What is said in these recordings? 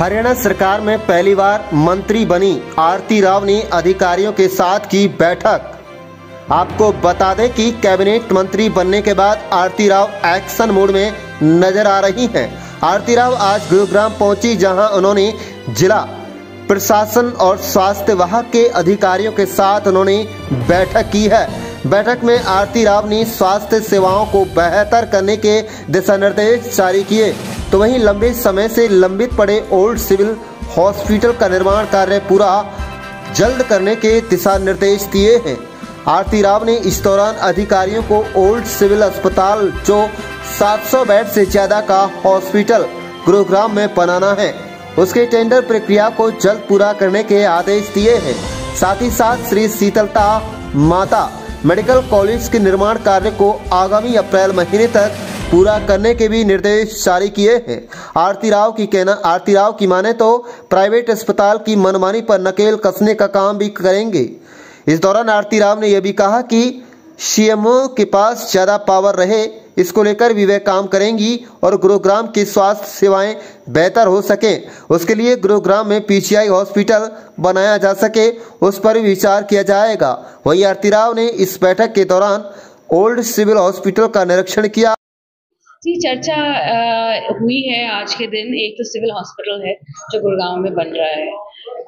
हरियाणा सरकार में पहली बार मंत्री बनी आरती राव ने अधिकारियों के साथ की बैठक। आपको बता दें कि कैबिनेट मंत्री बनने के बाद आरती राव एक्शन मोड में नज़र आ रही हैं। आरती राव आज गुरुग्राम पहुँची, जहाँ उन्होंने जिला प्रशासन और स्वास्थ्य विभाग के अधिकारियों के साथ उन्होंने बैठक की है। बैठक में आरती राव ने स्वास्थ्य सेवाओं को बेहतर करने के दिशा निर्देश जारी किए। तो वहीं लंबे समय से लंबित पड़े ओल्ड सिविल हॉस्पिटल का निर्माण कार्य पूरा जल्द करने के दिशा निर्देश दिए हैं। आरती राव ने इस दौरान अधिकारियों को ओल्ड सिविल अस्पताल, जो 700 बेड से ज़्यादा का हॉस्पिटल गुरुग्राम में बनाना है, उसके टेंडर प्रक्रिया को जल्द पूरा करने के आदेश दिए हैं। साथ ही साथ श्री शीतलता माता मेडिकल कॉलेज के निर्माण कार्य को आगामी अप्रैल महीने तक पूरा करने के भी निर्देश जारी किए हैं। आरती राव की कहना, आरती राव की माने तो प्राइवेट अस्पताल की मनमानी पर नकेल कसने का काम भी करेंगे। इस दौरान आरती राव ने यह भी कहा कि सीएमओ के पास ज़्यादा पावर रहे इसको लेकर भी वह काम करेंगी और गुरुग्राम की स्वास्थ्य सेवाएँ बेहतर हो सके। उसके लिए गुरुग्राम में पीजीआई हॉस्पिटल बनाया जा सके उस पर विचार किया जाएगा। वही आरती राव ने इस बैठक के दौरान ओल्ड सिविल हॉस्पिटल का निरीक्षण किया। जी चर्चा हुई है आज के दिन। एक तो सिविल हॉस्पिटल है जो गुड़गांव में बन रहा है।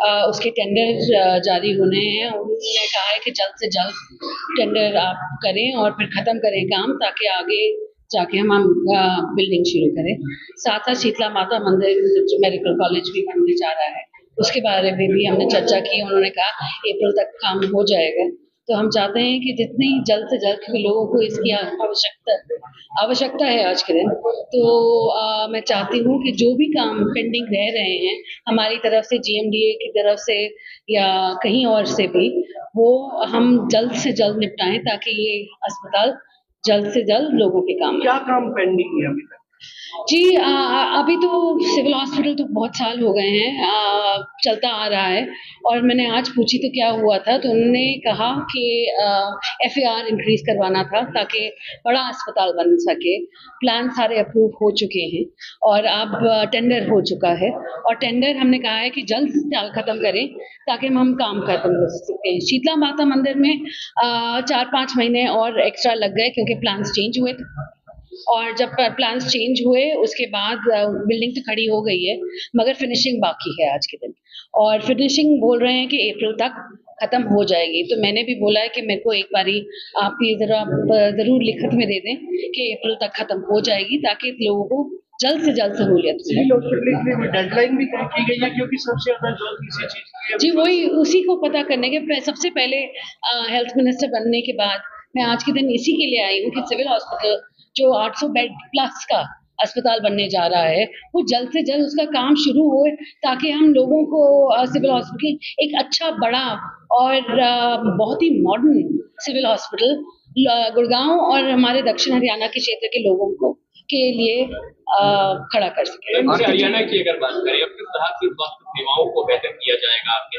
आ, उसके टेंडर जारी होने हैं। उन्होंने कहा है कि जल्द से जल्द टेंडर आप करें और फिर ख़त्म करें काम ताकि आगे जाके हम बिल्डिंग शुरू करें। साथ साथ शीतला माता मंदिर मेडिकल कॉलेज भी बनने जा रहा है उसके बारे में भी हमने चर्चा की उन्होंने कहा अप्रैल तक काम हो जाएगा। तो हम चाहते हैं कि जितनी जल्द से जल्द लोगों को इसकी आवश्यकता आवश्यकता है आज के दिन। तो आ, मैं चाहती हूँ कि जो भी काम पेंडिंग रह रहे हैं हमारी तरफ़ से जीएमडीए की तरफ़ से या कहीं और से भी वो हम जल्द से जल्द निपटाएँ ताकि ये अस्पताल जल्द से जल्द लोगों के काम क्या काम पेंडिंग है अभी तक? जी आ, अभी तो सिविल हॉस्पिटल तो बहुत साल हो गए हैं आ, चलता आ रहा है। और मैंने आज पूछी तो क्या हुआ था तो उन्होंने कहा कि एफ़ आर इंक्रीज करवाना था ताकि बड़ा अस्पताल बन सके। प्लान सारे अप्रूव हो चुके हैं और अब टेंडर हो चुका है। और टेंडर हमने कहा है कि जल्द ख़त्म करें ताकि हम काम खत्म कर सकते हैं शीतला माता मंदिर में आ, चार पाँच महीने और एक्स्ट्रा लग गए क्योंकि प्लान्स चेंज हुए थे। और जब प्लान्स चेंज हुए उसके बाद बिल्डिंग तो खड़ी हो गई है मगर फिनिशिंग बाकी है आज के दिन। और फिनिशिंग बोल रहे हैं कि अप्रैल तक ख़त्म हो जाएगी। तो मैंने भी बोला है कि मेरे को एक बारी आप ये ज़रा ज़रूर लिखत में दे दें कि अप्रैल तक ख़त्म हो जाएगी ताकि लोगों को जल्द से जल्द सहूलियत डेडलाइन भी गई है क्योंकि सबसे ज़्यादा जल्द इसी चीज़ जी वही उसी को पता करने के सबसे पहले हेल्थ मिनिस्टर बनने के बाद मैं आज के दिन इसी के लिए आई हूँ कि सिविल हॉस्पिटल जो 800 बेड प्लस का अस्पताल बनने जा रहा है, वो जल्द से जल्द उसका काम शुरू हो ताकि हम लोगों को सिविल हॉस्पिटल, एक अच्छा बड़ा और बहुत ही मॉडर्न सिविल हॉस्पिटल गुड़गांव और हमारे दक्षिण हरियाणा के क्षेत्र के लोगों को, के लिए खड़ा कर सके। हरियाणा की अगर बात करें स्वास्थ्य सेवाओं को बेहतर किया जाएगा आपके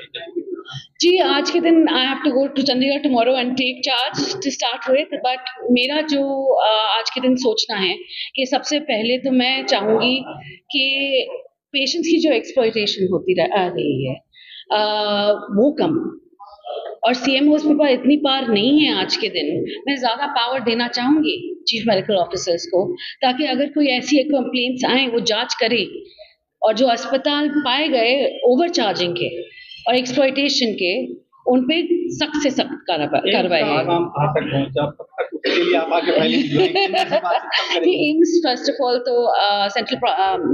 जी, आज के दिन I have to go to Chandigarh tomorrow and take charge to start with but मेरा जो आज के दिन सोचना है कि सबसे पहले तो मैं चाहूँगी कि पेशेंट्स की जो एक्सप्लोइटेशन होती रह रही है वो कम। और सी एम के पास इतनी पार नहीं है आज के दिन। मैं ज़्यादा पावर देना चाहूँगी चीफ मेडिकल ऑफिसर्स को, ताकि अगर कोई ऐसी कंप्लेंट्स आए, वो जाँच करे और जो अस्पताल पाए गए ओवर चार्जिंग के। और एक्सप्लोइटेशन के उन पे सख्त से सख्त कार्रवाई एम्स फ़र्स्ट ऑफ़ ऑल तो सेंट्रल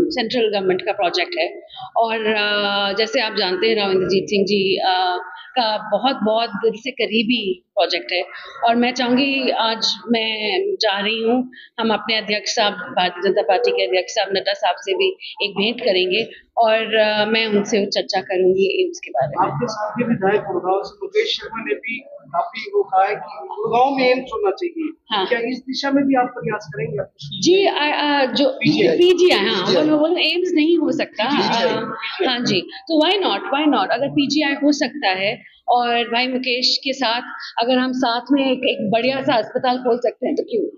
सेंट्रल गवर्नमेंट का प्रोजेक्ट है। और uh, जैसे आप जानते हैं राविंद्रजीत सिंह जी uh, का बहुत बहुत दिल से करीबी प्रोजेक्ट है। और मैं चाहूँगी आज मैं जा रही हूँ हम अपने अध्यक्ष साहब भारतीय जनता पार्टी के अध्यक्ष साहब नड्डा साहब से भी एक भेंट करेंगे। और मैं उनसे चर्चा करूँगी एम्स के बारे में। आपके साथ के विधायक मुकेश शर्मा ने भी काफ़ी वो कहा है कि गुड़गांव में एम्स होना चाहिए हाँ। क्या इस दिशा में भी आप प्रयास करेंगे जी आ, आ, जो पीजीआई। हाँ वो वो एम्स नहीं हो सकता। हाँ जी तो वाई नॉट वाई नॉट अगर पीजीआई हो सकता है और भाई मुकेश के साथ अगर हम साथ में एक, एक बढ़िया सा अस्पताल खोल सकते हैं तो क्यों?